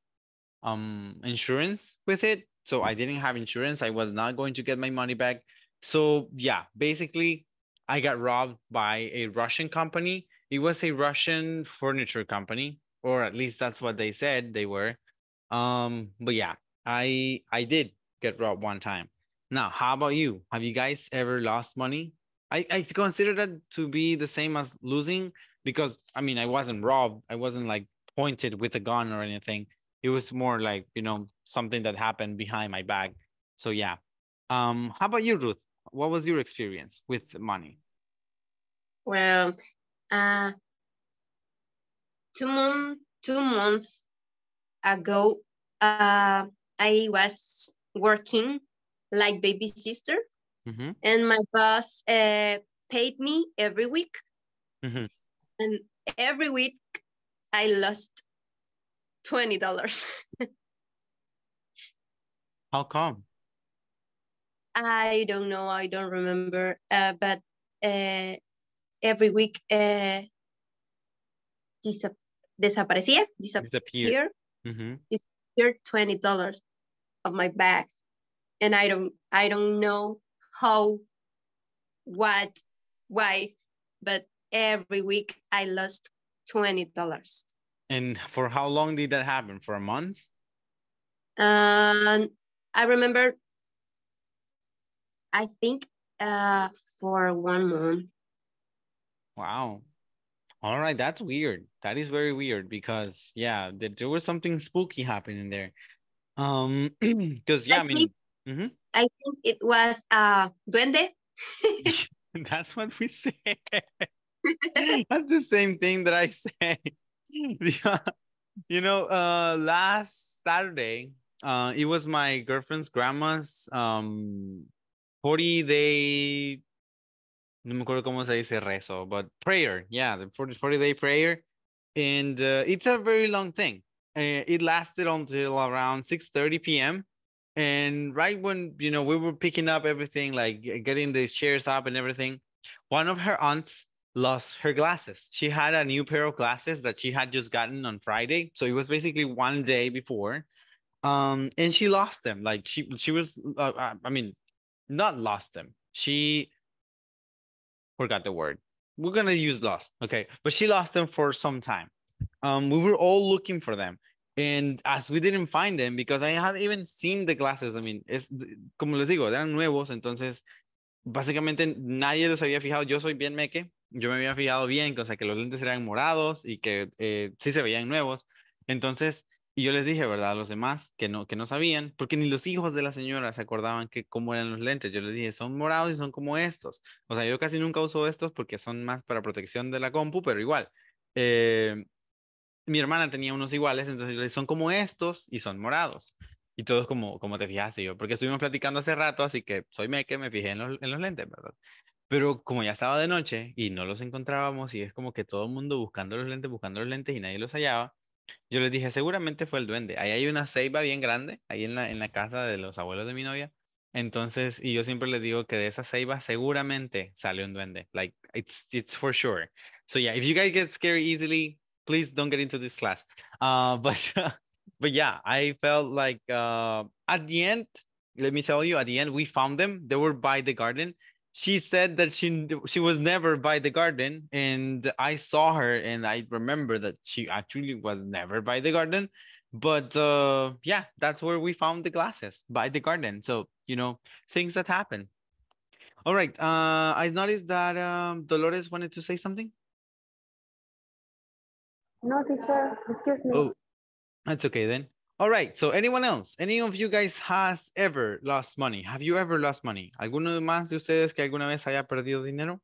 um insurance with it, so I didn't have insurance. I was not going to get my money back. So yeah, basically, I got robbed by a Russian company. It was a Russian furniture company, or at least that's what they said they were. Um, but yeah, I I did get robbed one time. Now, how about you? Have you guys ever lost money? I, I consider that to be the same as losing because I mean I wasn't robbed. I wasn't like pointed with a gun or anything. It was more like, you know, something that happened behind my back. So yeah. Um, how about you, Ruth? What was your experience with money? Well, uh, two month, two months ago, uh, I was working like baby sister, Mhm, and my boss uh, paid me every week, mhm. and every week I lost twenty dollars. How come? I don't know, I don't remember, uh, but uh, every week uh, disa- desaparecía, Disappear. disappear, Mhm. disappeared twenty dollars of my bag, and I don't, I don't know how, what, why, but every week I lost twenty dollars. And for how long did that happen? For a month? And I remember, I think uh, for one month. Wow. All right, that's weird. That is very weird because yeah, there, there was something spooky happening there. Um, because yeah, I I mean, think, mhm, I think it was uh, duende. that's what we say. That's the same thing that I say. Yeah. You know, uh, last Saturday, uh, it was my girlfriend's grandma's um 40 day no me acuerdo cómo se dice rezo, but prayer. Yeah, the 40, 40 day prayer. And uh, it's a very long thing. Uh, it lasted until around 6:30 p.m. And right when, you know, we were picking up everything, like getting the chairs up and everything, one of her aunts lost her glasses. She had a new pair of glasses that she had just gotten on Friday. So it was basically one day before. Um, and she lost them. Like she she was uh, uh, I mean, not lost them. She forgot the word. We're gonna use lost, okay? But she lost them for some time. Um, we were all looking for them, and as we didn't find them because I hadn't even seen the glasses. I mean, es como les digo, eran nuevos, entonces básicamente nadie los había fijado. Yo soy bien meque, yo me había fijado bien, o sea, que los lentes eran morados y que eh, sí se veían nuevos. Entonces, y yo les dije, ¿verdad? A los demás que no, que no sabían, porque ni los hijos de la señora se acordaban que cómo eran los lentes. Yo les dije, son morados y son como estos. O sea, yo casi nunca uso estos porque son más para protección de la compu, pero igual. Eh, mi hermana tenía unos iguales, entonces yo le dije, son como estos y son morados. Y todos como, como te fijaste, yo, porque estuvimos platicando hace rato, así que soy meque, me fijé en los, en los lentes, ¿verdad? Pero como ya estaba de noche y no los encontrábamos y es como que todo el mundo buscando los lentes, buscando los lentes y nadie los hallaba, Yo les dije, seguramente fue el duende. Ahí hay una ceiba bien grande, ahí en la, en la casa de los abuelos de mi novia. Entonces, y yo siempre les digo que de esa ceiba seguramente sale un duende. Like, it's, it's for sure. So yeah, if you guys get scary easily, please don't get into this class. Uh, but, but yeah, I felt like uh, at the end, let me tell you, at the end, we found them. They were by the garden. She said that she she was never by the garden, and I saw her, and I remember that she actually was never by the garden. But uh, yeah, that's where we found the glasses by the garden. So you know, things that happen. All right. Uh, I noticed that um, Dolores wanted to say something. No, teacher, excuse me. Oh, that's okay then. All right. So anyone else, any of you guys has ever lost money? Have you ever lost money? ¿Alguno más de ustedes que alguna vez haya perdido dinero?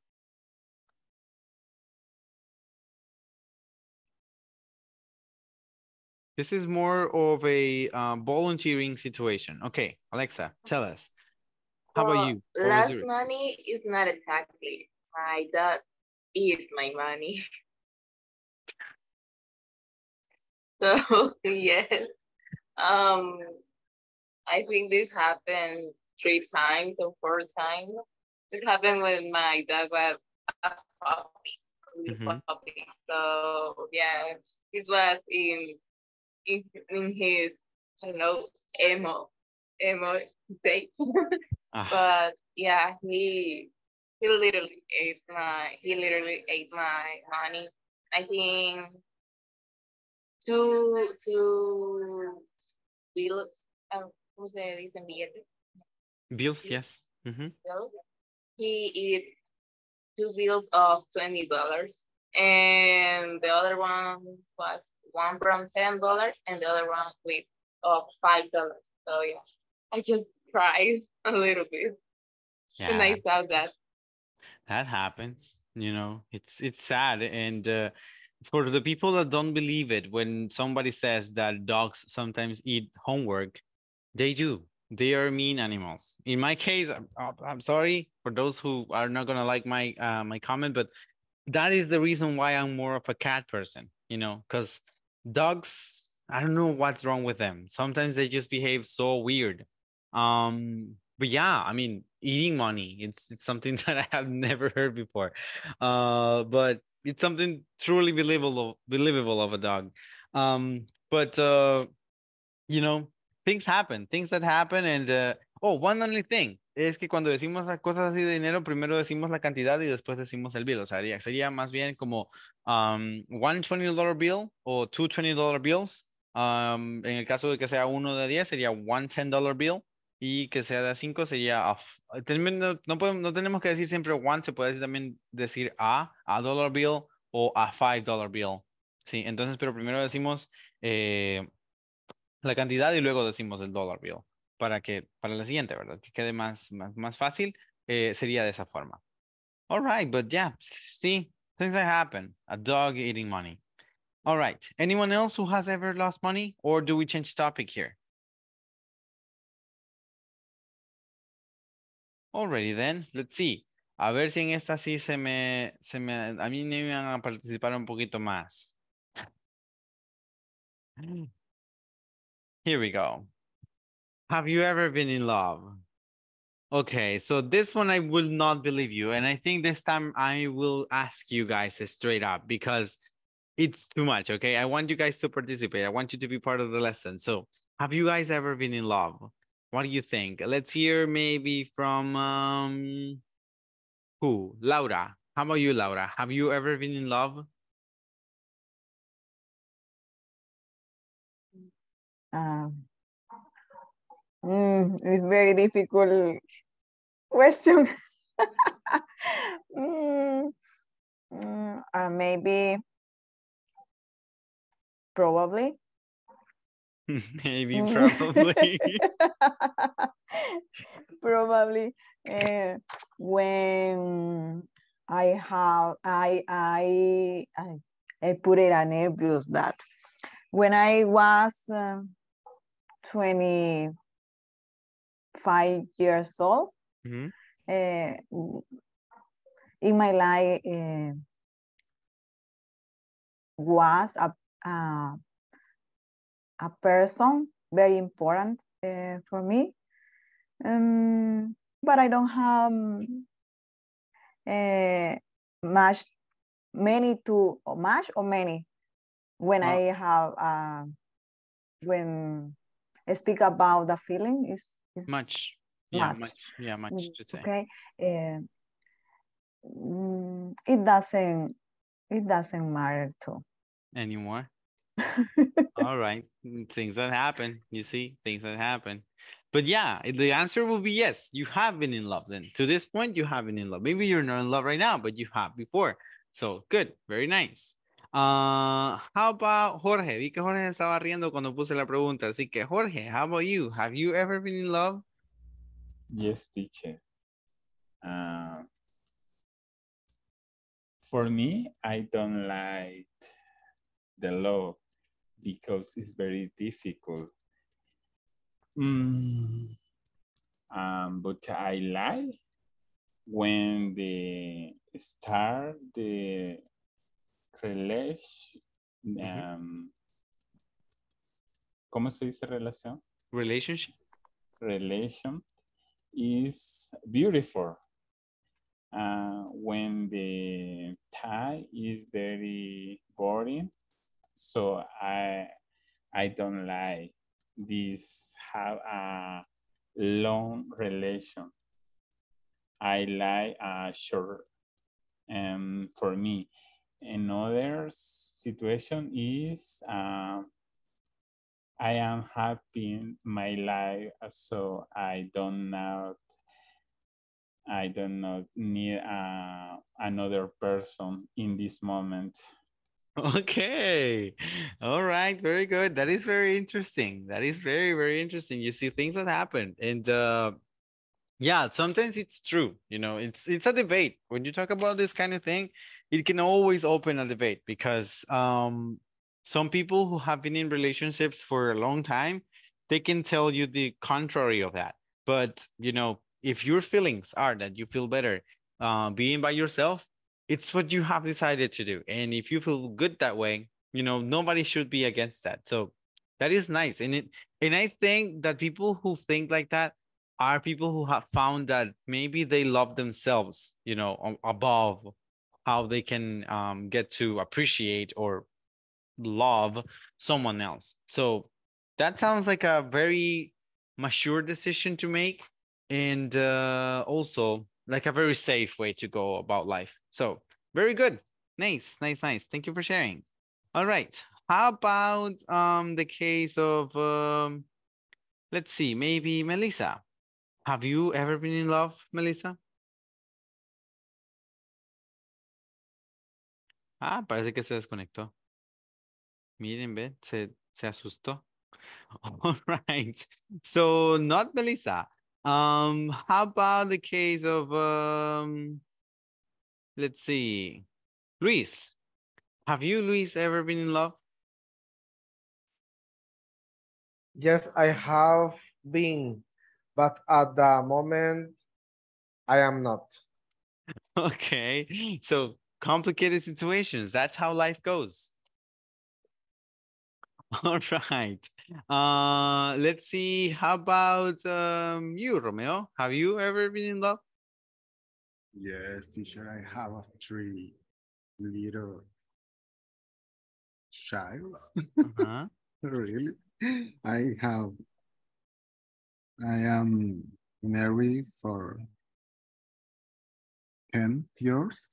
This is more of a uh, volunteering situation. Okay, Alexa, tell us. How about you? What was Last yours? money is not exactly. My dad eat my money. So yes. Um I think this happened three times or four times. It happened when my dad was a puppy, Mhm. So yeah, it was in in in his I don't know emo emo state. Ah, but yeah, he he literally ate my he literally ate my money. I think two two bills. Um, ¿Cómo se dicen billetes? bills, yes. Mhm. Bills. He eat two bills of twenty dollars, and the other one was one from ten dollars, and the other one with of five dollars. So yeah, I just cried a little bit when I Yeah, saw that. that happens. You know, it's it's sad. And uh, for the people that don't believe it, when somebody says that dogs sometimes eat homework, they do. They are mean animals. In my case, I'm, I'm- sorry for those who are not gonna like my uh, my comment, but that is the reason why I'm more of a cat person. You know, because dogs, I don't know what's wrong with them. Sometimes they just behave so weird. Um, but yeah, I mean, eating money, it's it's something that I have never heard before. Uh, but it's something truly believable believable of a dog. Um, but uh, you know, things happen, things that happen, and uh, oh, one only thing es que cuando decimos las cosas así de dinero, primero decimos la cantidad y después decimos el bill. O sea, sería, sería más bien como um, one $20 bill o two $20 bills. Um, en el caso de que sea uno de 10, sería one $10 bill. Y que sea de 5 sería a, f- también no, no, podemos- no tenemos que decir siempre one, se puede decir también decir a, a dollar bill o a five dollar bill. Sí, entonces, pero primero decimos eh, la cantidad y luego decimos el dollar bill para que para la siguiente, ¿verdad? Que quede más, más, más fácil, eh, sería de esa forma. All right, but yeah, see, things that happen. A dog eating money. All right. Anyone else who has ever lost money or do we change topic here? Alrighty then, let's see. A ver si en esta sí se me, se me, a mí me van a participar un poquito más. Here we go. Have you ever been in love? Okay, so this one I will not believe you. And I think this time I will ask you guys straight up because it's too much. Okay, I want you guys to participate. I want you to be part of the lesson. So, have you guys ever been in love? What do you think? Let's hear maybe from um who? Laura. How about you, Laura? Have you ever been in love? Um, mm, it's very difficult question. Mm, mm, uh, maybe, probably. maybe, Mm. probably. probably uh, when I have I I I, put it on nervous that when I was um, 25 years old Mhm. uh, in my life uh, was a, uh, a person very important uh, for me. Um, but I don't have uh, much, many to much or many when Wow. I have uh, when I speak about the feeling is is Much. Yeah, much. much. Yeah, much Mm, to say. Okay. Uh, it doesn't it doesn't matter too. Anymore. All right. mm, Things that happen. You see, things that happen. But yeah, the answer will be yes. You have been in love then. To this point, you have been in love. Maybe you're not in love right now, but you have before. So good. Very nice. Uh, how about Jorge? Vi que Jorge estaba riendo cuando puse la pregunta. Así que Jorge, how about you? Have you ever been in love? Yes, teacher. Uh, for me, I don't like the law because it's very difficult. Mm, um, but I like when they start the relation, um, ¿cómo se dice relación? Relationship. relation is beautiful. Uh, when the tie is very boring, so I I don't like this have a long relation. I like a short. Um, for me, another situation is uh, I am happy in my life, so I don't know. I don't know need uh, another person in this moment. Okay. All right. Very good. That is very interesting. That is very, very interesting. You see things that happen. And uh yeah, sometimes it's true. You know, it's it's a debate. When you talk about this kind of thing, it can always open a debate because um some people who have been in relationships for a long time, they can tell you the contrary of that. But you know, if your feelings are that you feel better uh being by yourself, it's what you have decided to do. And if you feel good that way, you know, nobody should be against that. So that is nice. And it and I think that people who think like that are people who have found that maybe they love themselves, you know, above how they can um, get to appreciate or love someone else. So that sounds like a very mature decision to make and uh, also like a very safe way to go about life. So very good. Nice, nice, nice. Thank you for sharing. All right. How about um the case of um let's see, maybe Melissa. Have you ever been in love, Melissa? Ah, parece que se desconectó. Miren, ve, se, se asustó. All right. So not Melissa. Um, how about the case of um let's see. Luis. Have you, Luis, ever been in love? Yes, I have been, but at the moment, I am not. Okay. So complicated situations. That's how life goes. All right. Uh, let's see. How about um you, Romeo? Have you ever been in love? Yes, teacher, I have a three little childs. Uh-huh. Really? I have, I am married for 10 years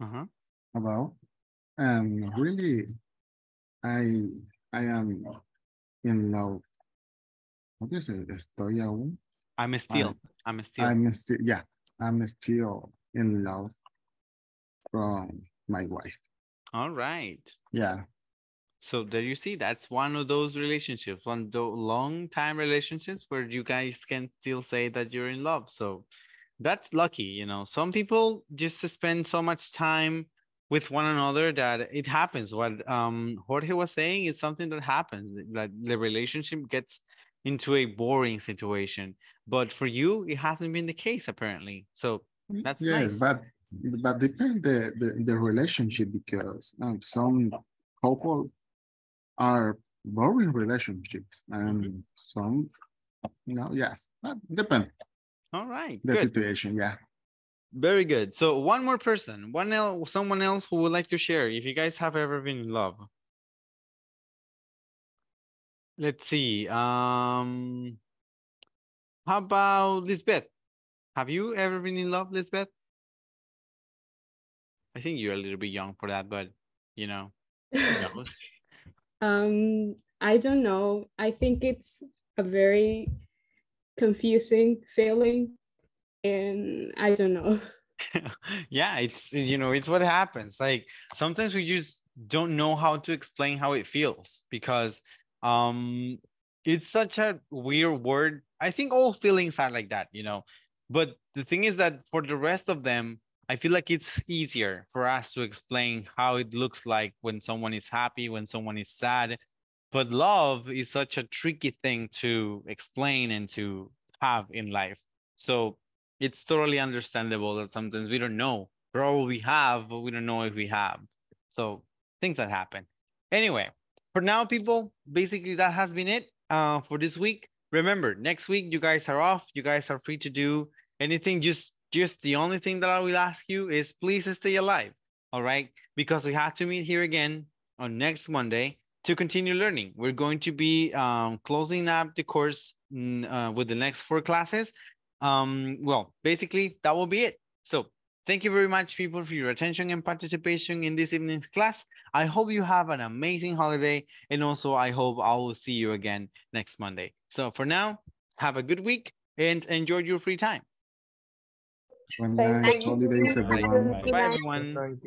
Uh-huh. about, and really, I, I am in love. What do you say? Estoy aún. I'm still. I'm still. I'm still, yeah, I'm still in love from my wife. All right. Yeah, So there you see, that's one of those relationships, one of those long time relationships where you guys can still say that you're in love. So that's lucky, you know. Some people just spend so much time with one another that it happens. What um Jorge was saying is something that happens. That the relationship gets into a boring situation. But for you, it hasn't been the case apparently. So that's yes, nice. but but depend the, the the relationship because um, some couple are boring relationships and some, you know, yes, that depend All right. the good. situation. Yeah. Very good. So one more person, one else, someone else who would like to share if you guys have ever been in love. Let's see. Um, how about Lisbeth? Have you ever been in love, Lisbeth? I think you're a little bit young for that, but you know? Um, I don't know. I think it's a very confusing feeling, and I don't know. yeah, it's you know, it's what happens. Like sometimes we just don't know how to explain how it feels because um it's such a weird word. I think all feelings are like that, you know. But the thing is that for the rest of them, I feel like it's easier for us to explain how it looks like when someone is happy, when someone is sad. But love is such a tricky thing to explain and to have in life. So it's totally understandable that sometimes we don't know. Probably we have, but we don't know if we have. So things that happen. Anyway, for now, people, basically that has been it uh, for this week. Remember, next week you guys are off. You guys are free to do anything. Just, just the only thing that I will ask you is please stay alive. All right, because we have to meet here again on next Monday to continue learning. We're going to be um, closing up the course mm, uh, with the next four classes. Um, well, basically that will be it. So thank you very much, people, for your attention and participation in this evening's class. I hope you have an amazing holiday. And also, I hope I will see you again next Monday. So for now, have a good week and enjoy your free time. One Thank nice you. holidays, everyone. Bye, everyone.